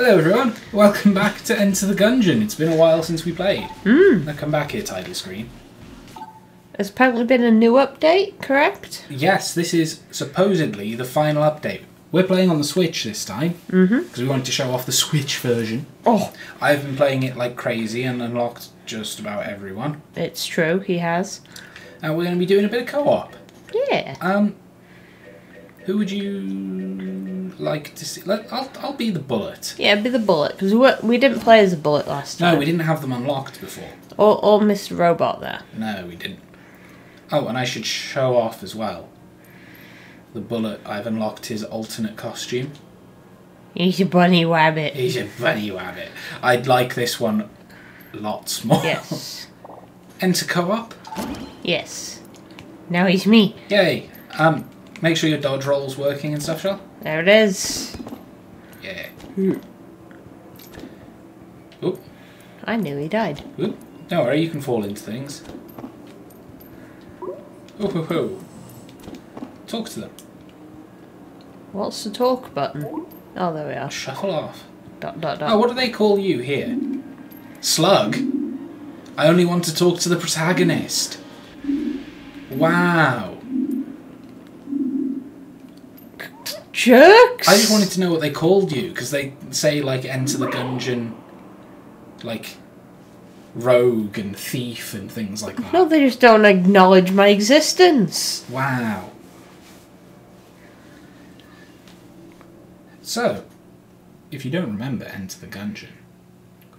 Hello everyone, welcome back to Enter the Gungeon. It's been a while since we played. Mm. Now come back here, title screen. There's apparently been a new update, correct? Yes, this is supposedly the final update. We're playing on the Switch this time Mm-hmm. because we wanted to show off the Switch version. Oh, I've been playing it like crazy and unlocked just about everyone. it's true, he has. And we're going to be doing a bit of co-op. Yeah. Um, who would you like to see? Let, I'll, I'll be the bullet. Yeah, be the bullet, because we, we didn't play as a bullet last time. No, we didn't have them unlocked before. Or, or Mr. Robot there. No, we didn't. Oh, and I should show off as well. The bullet, I've unlocked his alternate costume. He's a bunny rabbit. He's a bunny rabbit. I'd like this one lots more. Yes. Enter co-op. yes. Now he's me. Yay. Um, make sure your dodge roll's working and stuff, shall? There it is. Yeah. Hmm. Oop. I knew he died. Oop. Don't worry, you can fall into things. Oh ho ho. Talk to them. What's the talk button? Oh, there we are. Shuffle off. Dot, dot, dot. Oh, what do they call you here? Slug? I only want to talk to the protagonist. Wow. Jerks! I just wanted to know what they called you, because they say, like, enter the dungeon, like, rogue and thief and things like that. No, they just don't acknowledge my existence. Wow. So, if you don't remember Enter the Gungeon,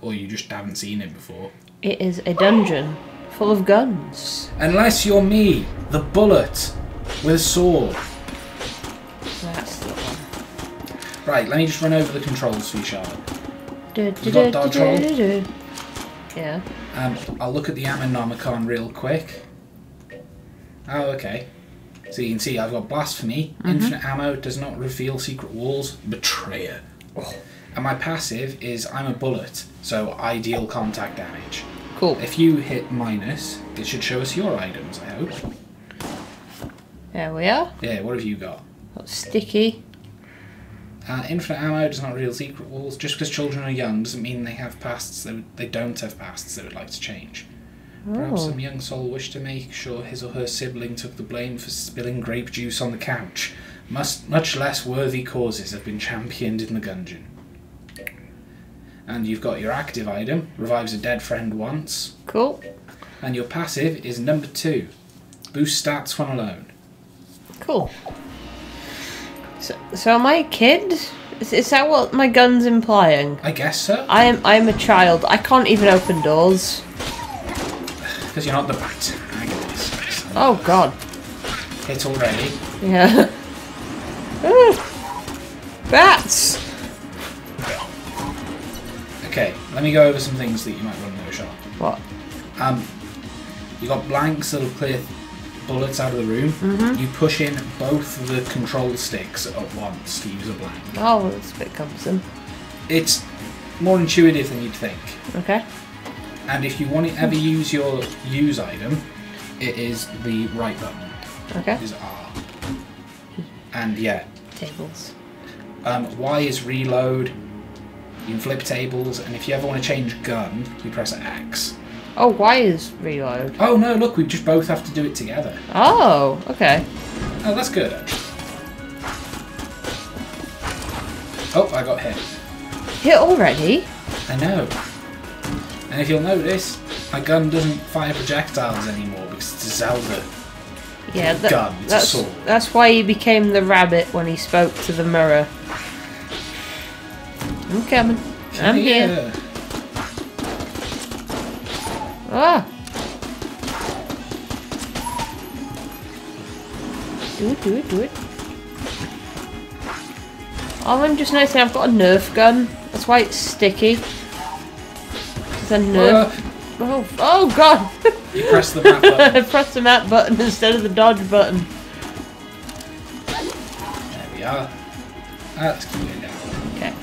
or you just haven't seen it before, It is a dungeon full of guns. unless you're me, the bullet with a sword. Right, let me just run over the controls for you, Charlotte. Du- You got dodge. Yeah. Um, I'll look at the Ammonomicon real quick. Oh, okay. So you can see I've got Blasphemy, Infinite Ammo, does not reveal secret walls, Betrayer. And my passive is I'm a bullet, so ideal contact damage. Cool. If you hit minus, it should show us your items, I hope. There we are. Yeah, what have you got? Got sticky. Uh, infinite ammo does not reveal secret walls. Just because children are young doesn't mean they have pasts. They, would, they don't have pasts they would like to change. Perhaps Oh. some young soul wished to make sure his or her sibling took the blame for spilling grape juice on the couch. Must, much less worthy causes have been championed in the gungeon. And you've got your active item, revives a dead friend once. Cool. And your passive is number two, boost stats when alone. Cool. So, so am I a kid? Is, is that what my gun's implying? I guess so, I am. I am a child. I can't even open doors. because you're not the protagonist. Oh God. Hit already. Yeah. Ooh. Bats. Okay, let me go over some things that you might want to know, Sean. What? Um, you got blanks that'll clear bullets out of the room. Mm-hmm. You push in both the control sticks at once to use a blank. Oh, it's a bit cumbersome. It's more intuitive than you'd think. Okay. And if you want to ever use your use item, it is the right button. Okay. Is R. And yeah, Tables. um, Y is reload. You can flip tables, and if you ever want to change gun, you press X. Oh, why is reload? Oh no! Look, we just both have to do it together. Oh, okay. Oh, that's good. Oh, I got hit. Hit already? I know. And if you'll notice, my gun doesn't fire projectiles anymore because it's a Zelda. Yeah, that, Gun, it's a sword. that's why he became the rabbit when he spoke to the mirror. I'm coming. I'm here. Ah. Do it, do it, do it. Oh, I'm just noticing I've got a Nerf gun. That's why it's sticky. It's a Nerf. Uh, Oh, oh God! you press the map button. I pressed the map button instead of the dodge button. There we are. That's going down. Okay.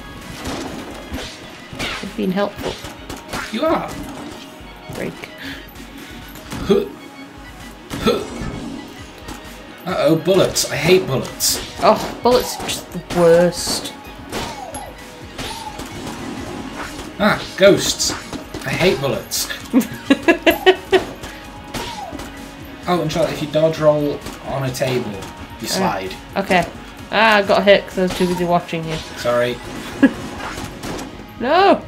You've been helpful. You are. Break. Uh-oh, bullets. I hate bullets. Oh, bullets are just the worst. Ah, ghosts. I hate bullets. oh, and Charlotte, if you dodge roll on a table, you slide. Okay. Ah, I got hit because I was too busy watching you. Sorry. No!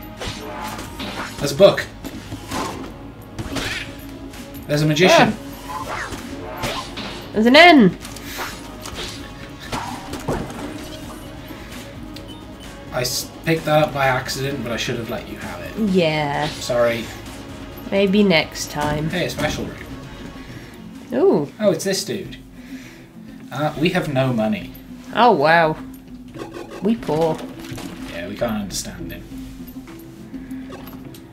There's a book. There's a magician. There's an N! I picked that up by accident, but I should have let you have it. Yeah, Sorry. maybe next time. Hey, a special room. Ooh. Oh, it's this dude. Uh, we have no money. Oh, wow. We poor. Yeah, we can't understand him.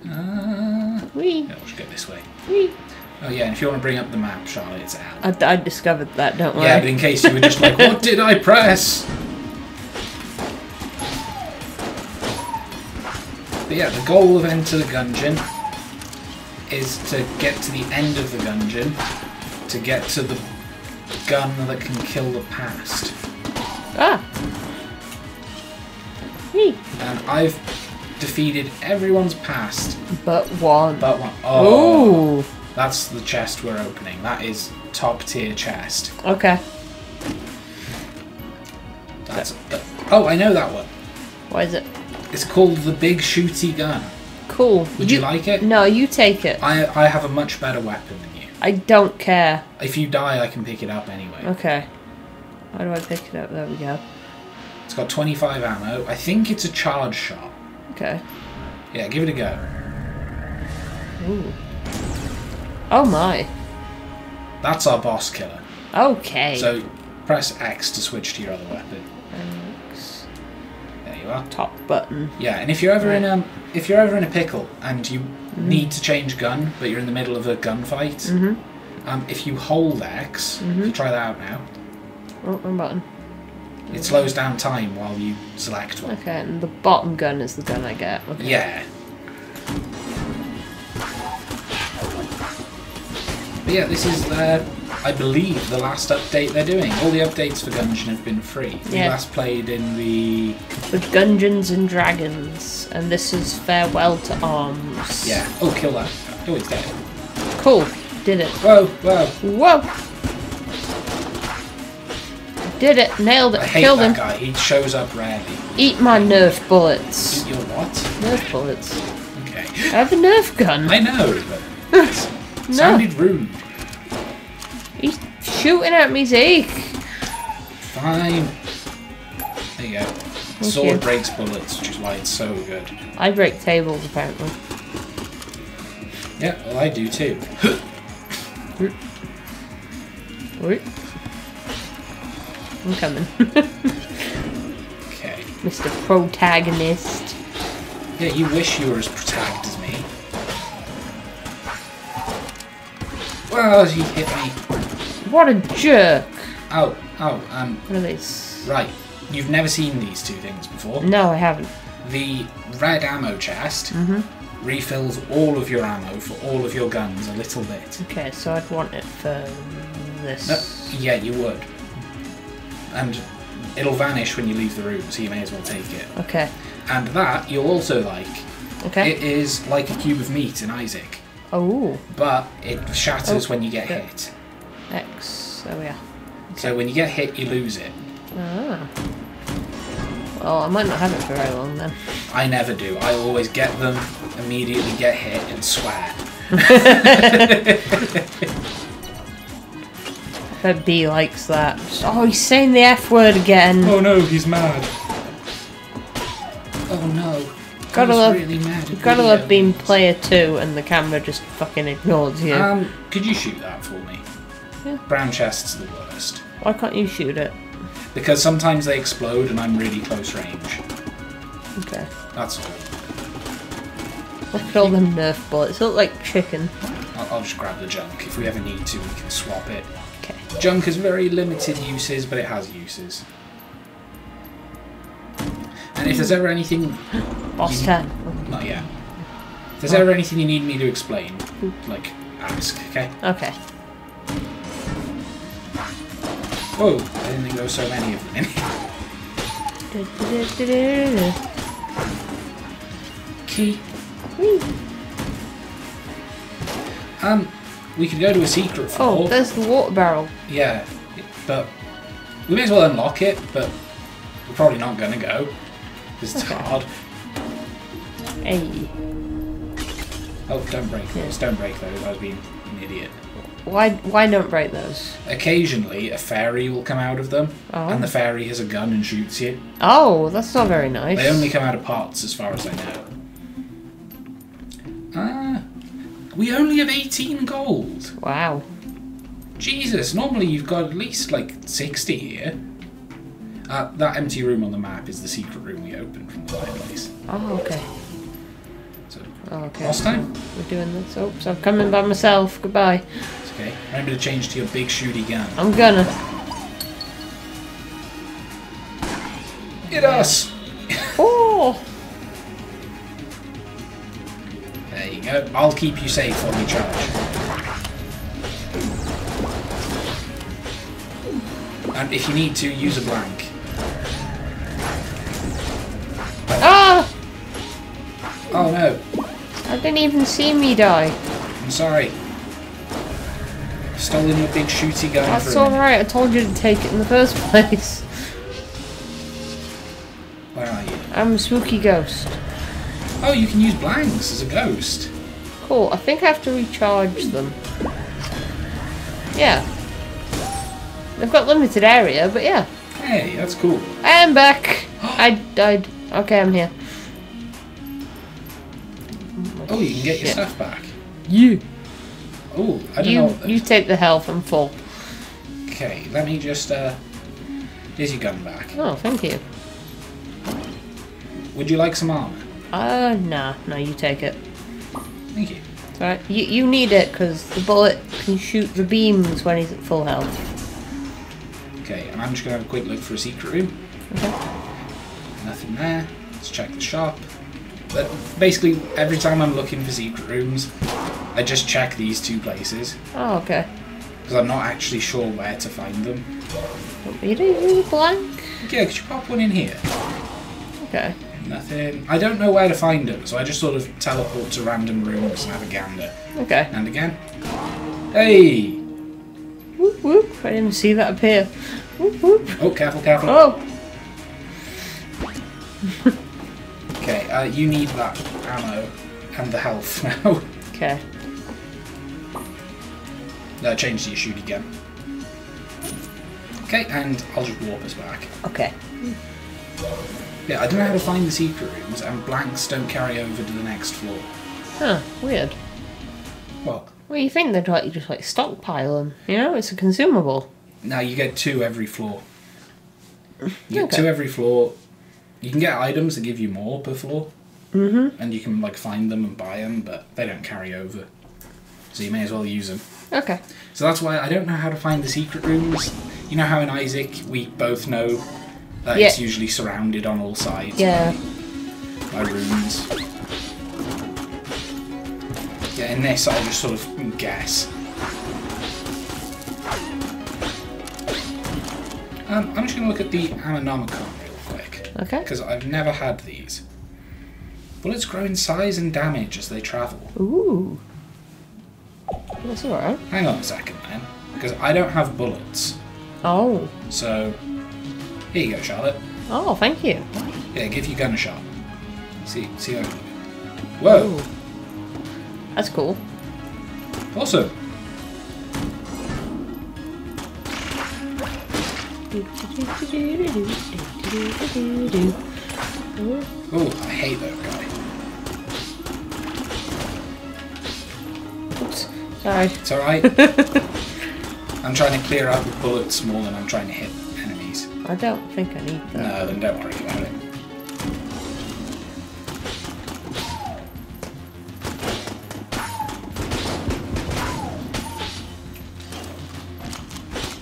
Uh, We. yeah, we should go this way. We. Oh yeah, and if you want to bring up the map, Charlotte, it's out. I, I discovered that, don't worry. Yeah, but in case you were just like, what did I press? But yeah, the goal of Enter the Gungeon is to get to the end of the dungeon to get to the gun that can kill the past. Ah! We. And I've defeated everyone's past But one. but one. Oh, Ooh. That's the chest we're opening. That is top tier chest. Okay. That's. oh, I know that one. What is it? It's called the Big Shooty Gun. Cool. Would you, like it? No, you take it. I I have a much better weapon than you. I don't care. If you die, I can pick it up anyway. Okay. How do I pick it up? There we go. It's got 25 ammo. I think it's a charge shot. Okay. Yeah, give it a go. Ooh. Oh my. That's our boss killer. Okay. So press X to switch to your other weapon. Thanks. There you are. Top button. Yeah, and if you're ever in a if you're ever in a pickle and you need to change gun, but you're in the middle of a gunfight, Mm-hmm. um, if you hold X, if you try that out now, Oh, wrong button. it slows down time while you select one. Okay, and the bottom gun is the gun I get. Okay. Yeah. But yeah, this is uh, I believe the last update they're doing. All the updates for Gungeon have been free. We Yeah. last played in the For Gungeons and Draguns, and this is Farewell to Arms. yeah. Oh, kill that. Oh, it's dead. Cool. Did it. Whoa, whoa! Whoa. Did it. Nailed it. I hate Killed that him. guy. He shows up rarely. Eat my Nerf bullets. You're what? Nerf bullets. Okay. I have a Nerf gun. I know, but No. sounded rude. He's shooting at me, Zeke. Fine. There you go. Thank Sword you. breaks bullets, which is why it's so good. I break tables, apparently. Yeah, well, I do too. I'm coming. Okay. Mr. Protagonist. Yeah, you wish you were as protagged Well, he hit me. What a jerk. Oh, oh, um, What are these? right. You've never seen these two things before. No, I haven't. The red ammo chest Mm-hmm. refills all of your ammo for all of your guns a little bit. Okay, so I'd want it for this. No, yeah, you would. And it'll vanish when you leave the room, so you may as well take it. Okay. And that you'll also like. Okay. It is like a cube of meat in Isaac, oh, but it shatters Oh, when you get yeah. hit. X. There we are. So when you get hit, you lose it. Ah. Well, I might not have it for very long then. I never do. I always get them, immediately get hit, and swear. I bet B likes that. Oh, he's saying the F word again. Oh no, he's mad. Oh no. Gotta love- really mad. You at gotta love being player two and the camera just fucking ignores you. Um, could you shoot that for me? Yeah. Brown chest's the worst. Why can't you shoot it? Because sometimes they explode and I'm really close range. Okay. That's all. Look at all them Nerf bullets. They look like chicken. I'll, I'll just grab the junk. If we ever need to, we can swap it. Okay. Junk has very limited uses, but it has uses. And if there's ever anything, Boss 10. not yet. If there's ever anything you need me to explain, like ask, okay? Okay. Whoa, I didn't think there were so many of them in here. key. Whee. Um, we could go to a secret floor. Oh, there's the water barrel. Yeah, but we may as well unlock it, but we're probably not going to go it's hard. Hey. Oh, don't break those. Don't break those. I was being an idiot. Why why don't break those? Occasionally, a fairy will come out of them, Oh. and the fairy has a gun and shoots you. Oh, that's not very nice. They only come out of pots, as far as I know. Ah, we only have 18 gold. Wow. Jesus, normally you've got at least like 60 here. Uh, that empty room on the map is the secret room we opened from the fireplace. Oh, okay. So, Oh, okay. last time? We're doing this. Oops, I'm coming by myself. Goodbye. It's okay. Remember to change to your big shooty gun. I'm gonna. Hit us! Oh! There you go. I'll keep you safe while we charge. And if you need to, use a blank. Oh no, I didn't even see me die. I'm sorry. Stolen your big shooty gun That's for a minute. alright. I told you to take it in the first place. Where are you? I'm a spooky ghost. Oh, you can use blanks as a ghost. Cool. I think I have to recharge them. Yeah. They've got limited area, but yeah. Hey, that's cool. I am back. I died. Okay, I'm here. Oh, you can get your Shit. stuff back. You. Oh, I don't You know. you take the health. I'm full. Okay, let me just. uh... Here's your gun back. Oh, thank you. Would you like some armor? Uh, nah. No, you take it. Thank you. It's alright. You, you need it because the bullet can shoot the beams when he's at full health. Okay, and I'm just gonna have a quick look for a secret room. Okay. Nothing there. Let's check the shop. But basically, every time I'm looking for secret rooms, I just check these two places Oh, okay. because I'm not actually sure where to find them. You don't use blank? Yeah, could you pop one in here? Okay. Nothing. I don't know where to find them, so I just sort of teleport to random rooms and have a gander. Okay. And again. Hey! Whoop whoop. I didn't see that appear. Whoop whoop. Oh, careful, careful. Oh! Okay, uh, you need that ammo and the health now. Okay. uh, change your shoot again. Okay, and I'll just warp us back. Okay. Yeah, I don't know how to find the secret rooms, and blanks don't carry over to the next floor. Huh. Weird. Well, Well, you think they'd like you just like stockpile them? You know, it's a consumable. now you get two every floor. You get Okay. two every floor. You can get items that give you more per floor, Mm-hmm. and you can like find them and buy them, but they don't carry over. So you may as well use them. Okay. So that's why I don't know how to find the secret rooms. You know how in Isaac we both know that it's usually surrounded on all sides Yeah. by rooms. Yeah, in this I just sort of guess. Um, I'm just going to look at the quick, Okay. because I've never had these. Bullets grow in size and damage as they travel. Ooh. That's alright. Hang on a second then, because I don't have bullets. Oh. So, here you go, Charlotte. Oh, thank you. Yeah, give your gun a shot. See, see how. Whoa! Ooh. That's cool. Awesome. Oh, I hate that guy. Oops. Sorry. It's alright. I'm trying to clear out the bullets more than I'm trying to hit enemies. I don't think I need that. No, then don't worry about it.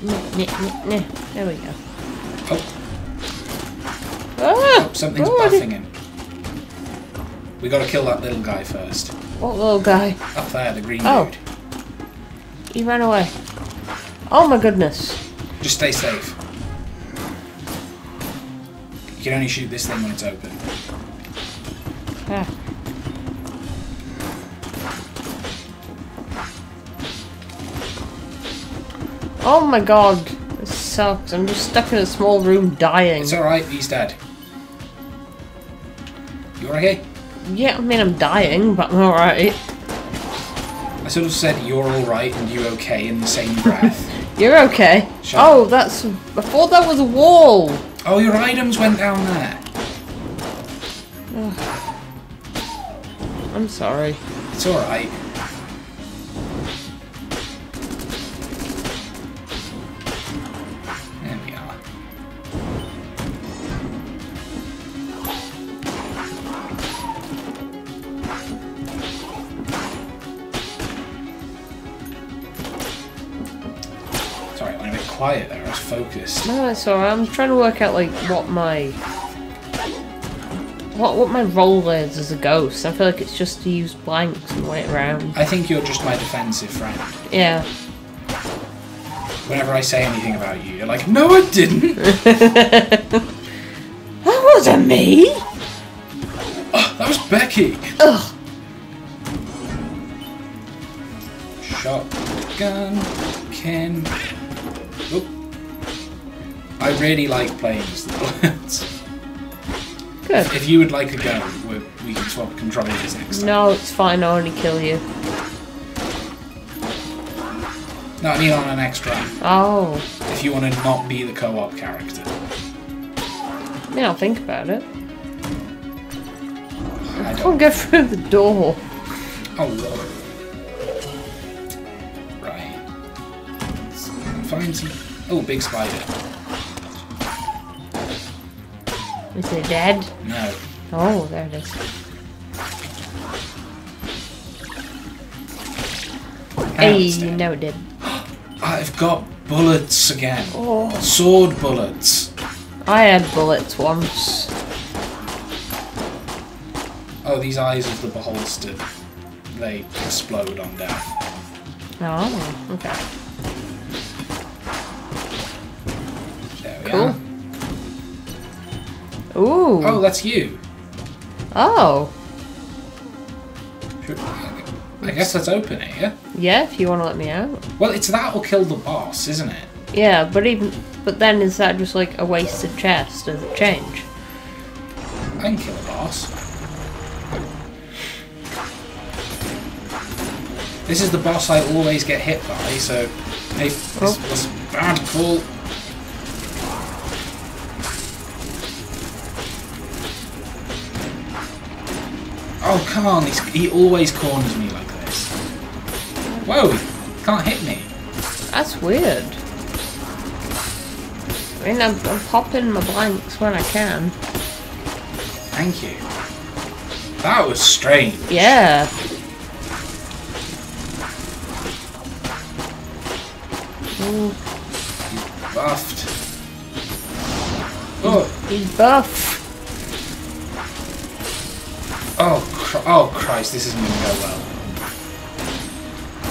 Nah, nah, nah, nah. There we go. Oh! Something's oh, buffing him. We gotta kill that little guy first. What little guy? Up there, the green oh. dude. He ran away. Oh my goodness. Just stay safe. You can only shoot this thing when it's open. Yeah. Oh my god. This sucks. I'm just stuck in a small room dying. It's alright, he's dead. You okay? Yeah, I mean, I'm dying, but I'm alright. I sort of said you're alright and you're okay in the same breath. You're okay. Shut oh, that's. I thought that was a wall. oh, your items went down there. I'm sorry. It's alright. Quiet there. I was focused. No, it's alright. I'm trying to work out like what my what what my role is as a ghost. I feel like it's just to use blanks and wait around. I think you're just my defensive friend. Yeah. Whenever I say anything about you, you're like, no, I didn't. That wasn't me. Oh, that was Becky. Ugh. Shotgun can. I really like playing as the. Good. if you would like a go, we we can swap controllers next time. No, it's fine. I'll only kill you. No, I mean on an extra. Oh. If you want to not be the co-op character. I mean, I'll think about it. I I don't. can't get through the door. Oh, Lord. Right. Let's find some. Oh, big spider. Is it dead? No. Oh, there it is. Hey, no, it did. I've got bullets again. Oh. Sword bullets. I had bullets once. Oh, these eyes of the beholster. They explode on death. Oh, okay. Ooh. Oh, that's you. Oh. I guess let's open it, yeah? Yeah, if you want to let me out. Well, it's that or kill the boss, isn't it? Yeah, but even but then is that just like a wasted chest? Does it change? I can kill the boss. This is the boss I always get hit by, so hey, this Oh. was a bad call. Oh come on, he's, he always corners me like this. Whoa, can't hit me. That's weird. I mean, I'm, I'm popping my blanks when I can. Thank you. That was strange. Yeah. Ooh, Buffed. Oh, he's buff. oh, oh Christ, this isn't going to go well.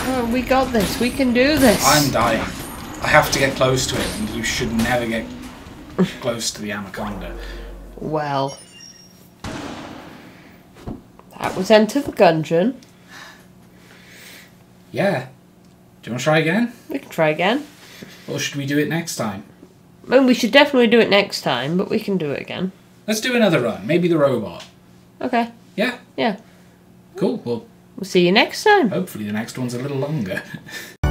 Oh, we got this. We can do this. I'm dying. I have to get close to it, and you should never get close to the Ammoconda. Well. That was Enter the Gungeon. Yeah. Do you want to try again? We can try again. Or should we do it next time? I mean, we should definitely do it next time, but we can do it again. Let's do another run. Maybe the robot. Okay. Yeah? Yeah. Cool. Well, We'll see you next time. hopefully the next one's a little longer.